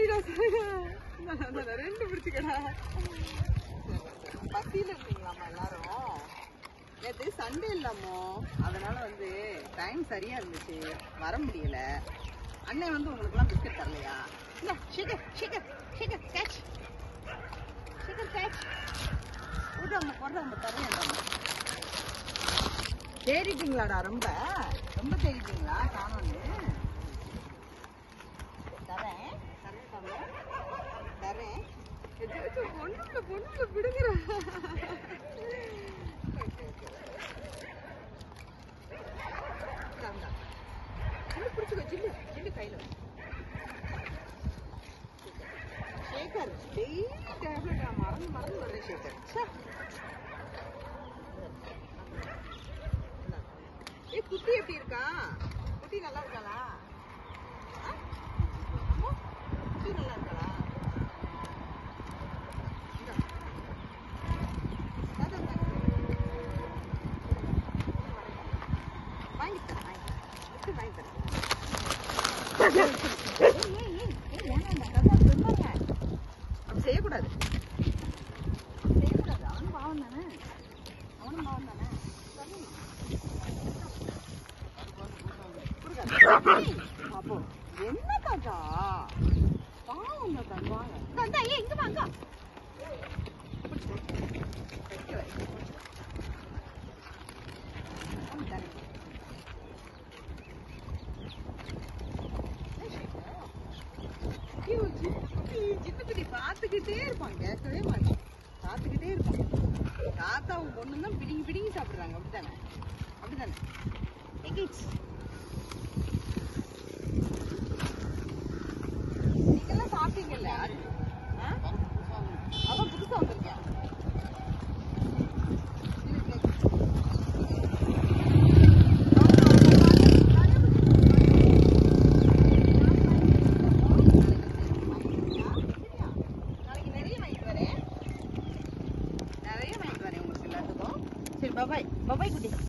சாரிடா ரெண்டு பிடிச்சிக்கடா பசியில இருந்தீங்களாமா எல்லாரும்? நேற்று சண்டே இல்லாமோ அதனால வந்து டைம் சரியா இருந்துச்சு. வர முடியல. அண்ணன் வந்து உங்களுக்குலாம் பிஸ்கட் தரலையா? இல்ல ஷிகர் ஷிகர் ஷிகர் கேட்ச் ஷிகர் கேட்ச் விடாம போடுறாம தரேன் தேடிட்டீங்களாடா ரொம்ப? ரொம்ப தேடிட்டீங்களா காணோன்னு தரேன் தரேன் தரேன் தரேன் பொண்ணுல பொண்ணுல பிடுங்குற பிடிச்சிக்கோ ஜில்லு ஜில்லு கையில. சேகர் டெய்லி டேப்லெட் நான் மறந்து மறந்து வரேன் சேகர் ச்சே. ஏய் குட்டி எப்படி இருக்கா? குட்டி நல்லா இருக்காளா ஆ? அம்மா, குட்டி நல்லா இருக்காளா இந்தா. தாத்தா, தாத்தா. வாங்கி தரேன் வாங்கி தரேன் விட்டு வாங்கி தரேன் ஏய், ஏய், ஏய், ஏய், வேணாம்டா, தாத்தா, சொல்லுவாங்க. அப்படி செய்யக்கூடாது. செய்யக்கூடாது அவனும் பாவம் தானே அவனும் பாவம் தானே அப்போ என்ன தாத்தா பாவம் தாத்தா வாங்க தாத்தா ஏன் இங்க வாங்க பார்த்துக்கிட்டே இருப்பான் கேட்கவே மாட்டான். பார்த்துக்கிட்டே இருப்பான். தாத்தாவும் பொண்ணு தான் பிடிங்கி பிடிங்கி சாப்பிட்றாங்க அப்படித்தானே? அப்படிதானே bye bye. Bye bye, good.